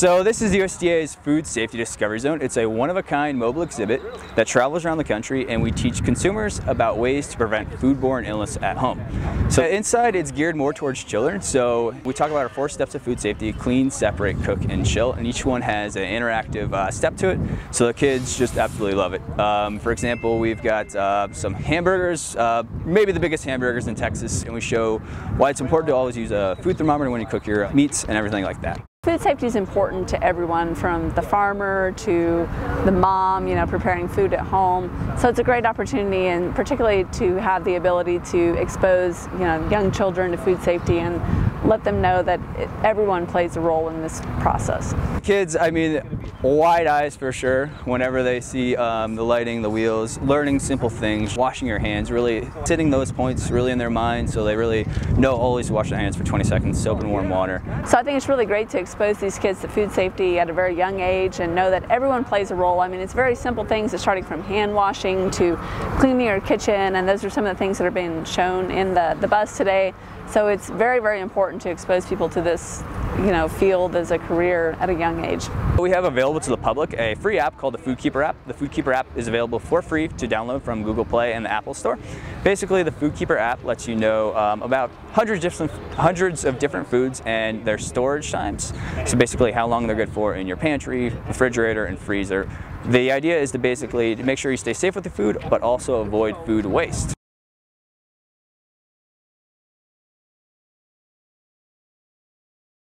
So this is the USDA's Food Safety Discovery Zone. It's a one-of-a-kind mobile exhibit that travels around the country and we teach consumers about ways to prevent foodborne illness at home. So inside it's geared more towards children. So we talk about our four steps of food safety, clean, separate, cook, and chill. And each one has an interactive uh, step to it. So the kids just absolutely love it. Um, for example, we've got uh, some hamburgers, uh, maybe the biggest hamburgers in Texas. And we show why it's important to always use a food thermometer when you cook your meats and everything like that. Food safety is important to everyone from the farmer to the mom, you know, preparing food at home. So it's a great opportunity and particularly to have the ability to expose, you know, young children to food safety and let them know that everyone plays a role in this process. Kids, I mean, wide eyes for sure whenever they see um, the lighting, the wheels, learning simple things, washing your hands, really sitting those points really in their mind so they really know always to wash their hands for 20 seconds, soap and warm water. So I think it's really great to expose these kids to food safety at a very young age and know that everyone plays a role. I mean, it's very simple things, starting from hand washing to cleaning your kitchen, and those are some of the things that are being shown in the, the bus today. So it's very, very important to expose people to this you know, field as a career at a young age. We have available to the public a free app called the Foodkeeper app. The Foodkeeper app is available for free to download from Google Play and the Apple Store. Basically, the Foodkeeper app lets you know um, about hundreds, different, hundreds of different foods and their storage times. So basically how long they're good for in your pantry, refrigerator, and freezer. The idea is to basically make sure you stay safe with the food, but also avoid food waste.